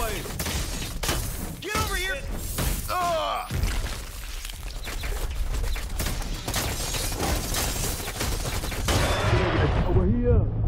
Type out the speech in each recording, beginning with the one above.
way. Get over here. Ugh. Over here.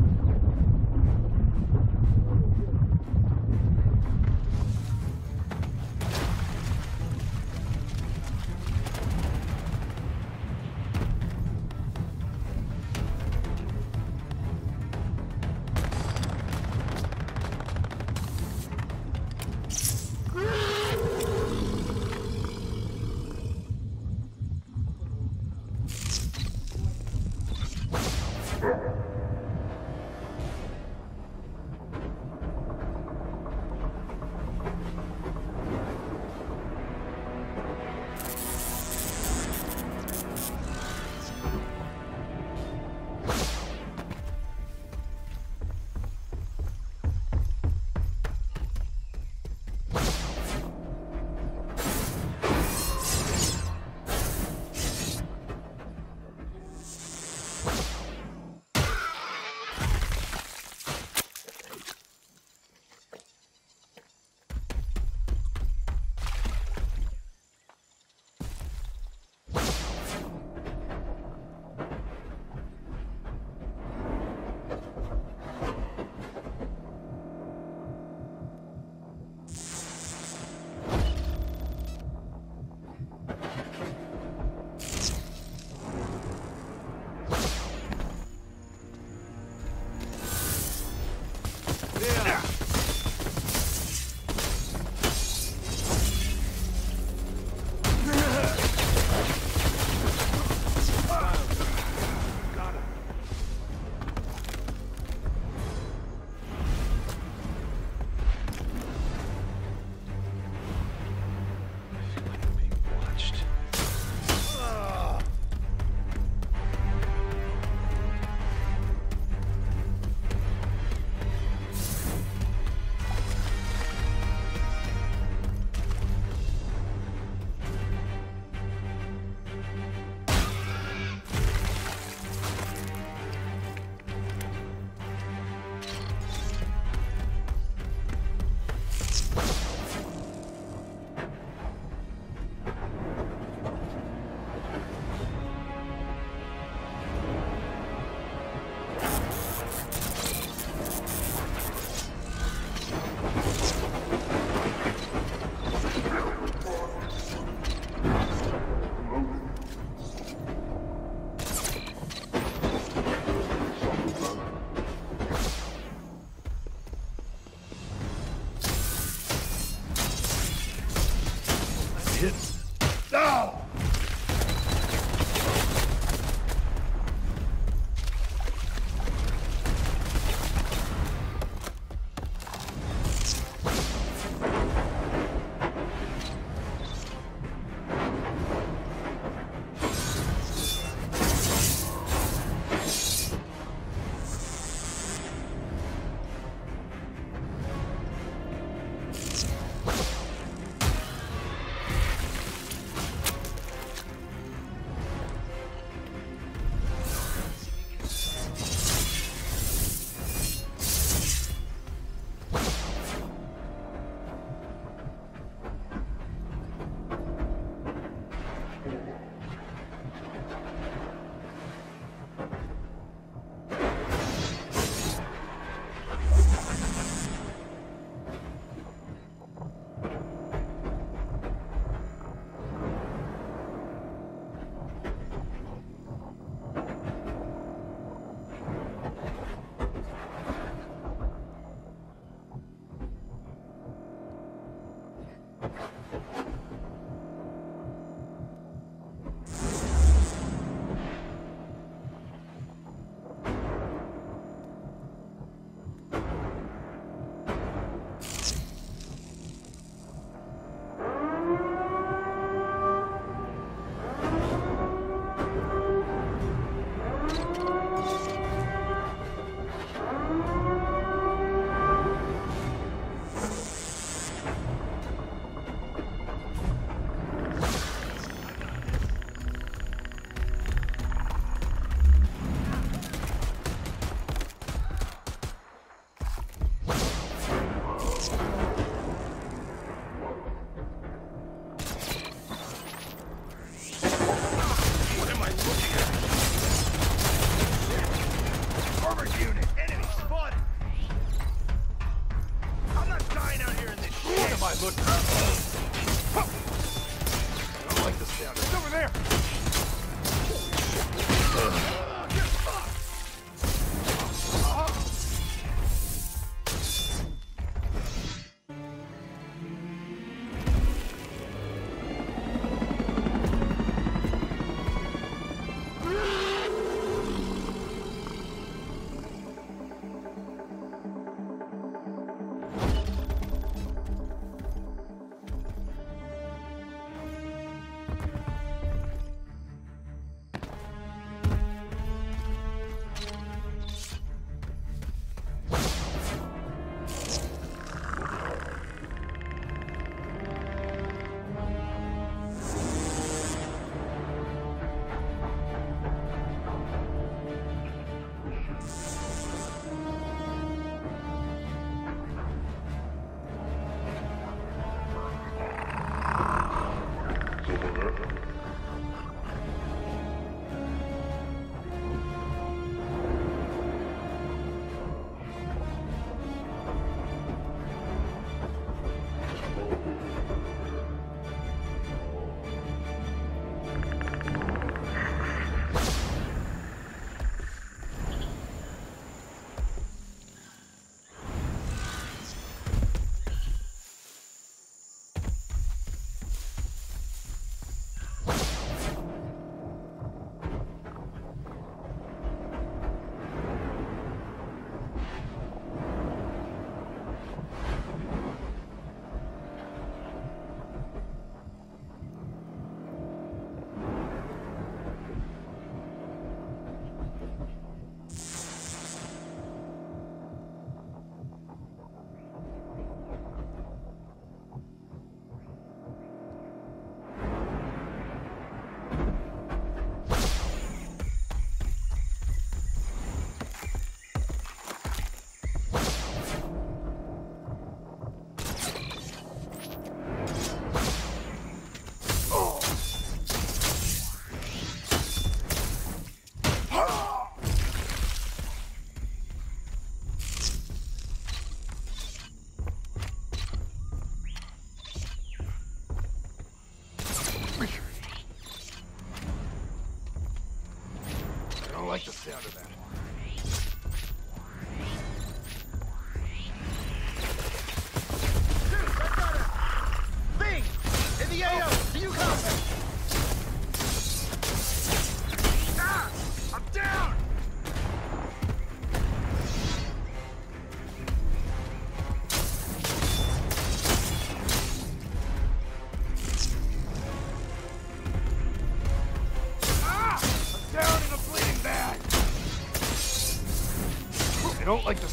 Toma, né?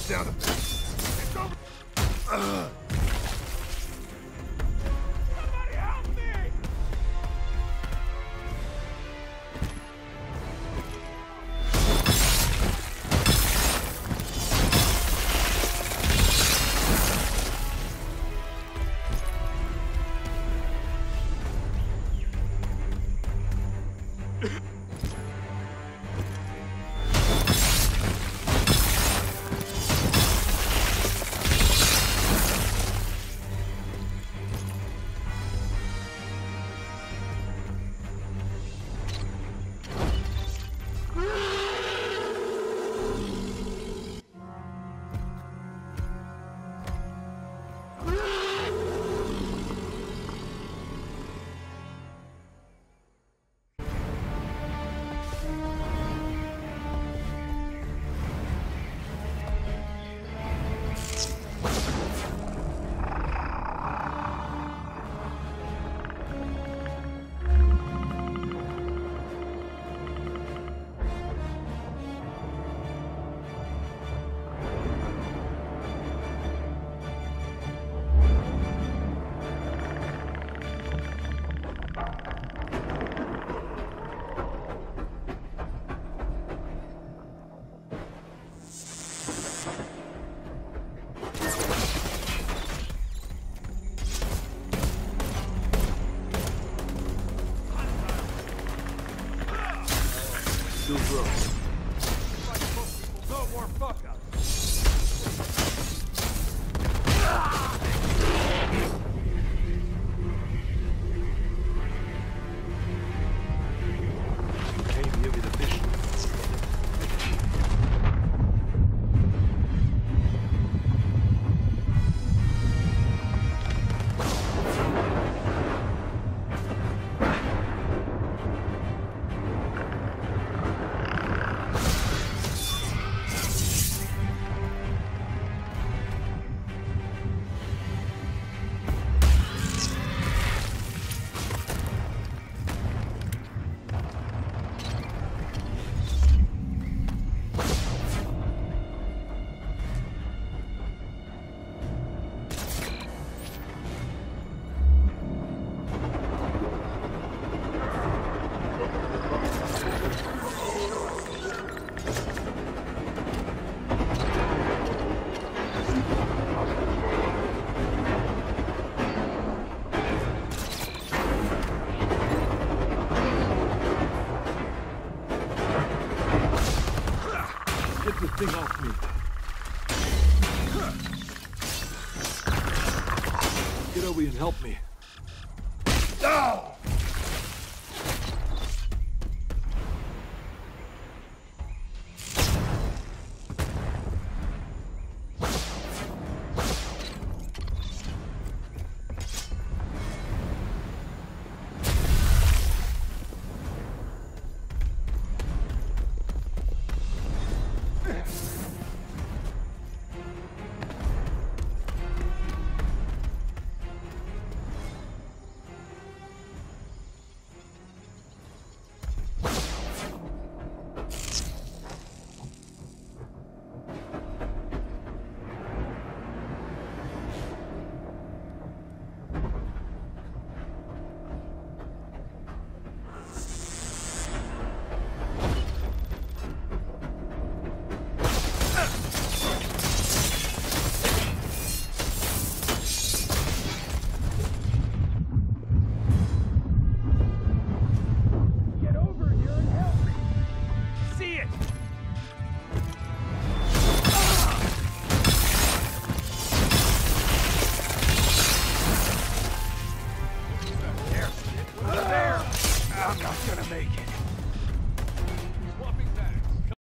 Don't